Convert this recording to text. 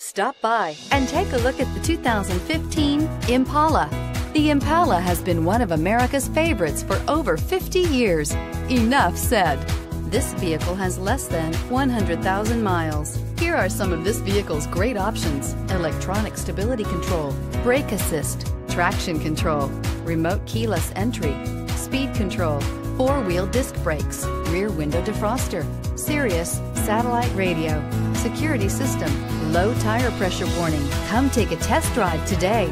Stop by and take a look at the 2015 Impala. The Impala has been one of America's favorites for over 50 years. Enough said. This vehicle has less than 100,000 miles. Here are some of this vehicle's great options. Electronic stability control, brake assist, traction control, remote keyless entry, speed control, four-wheel disc brakes, rear window defroster, Sirius, satellite radio, security system, low tire pressure warning. Come take a test drive today.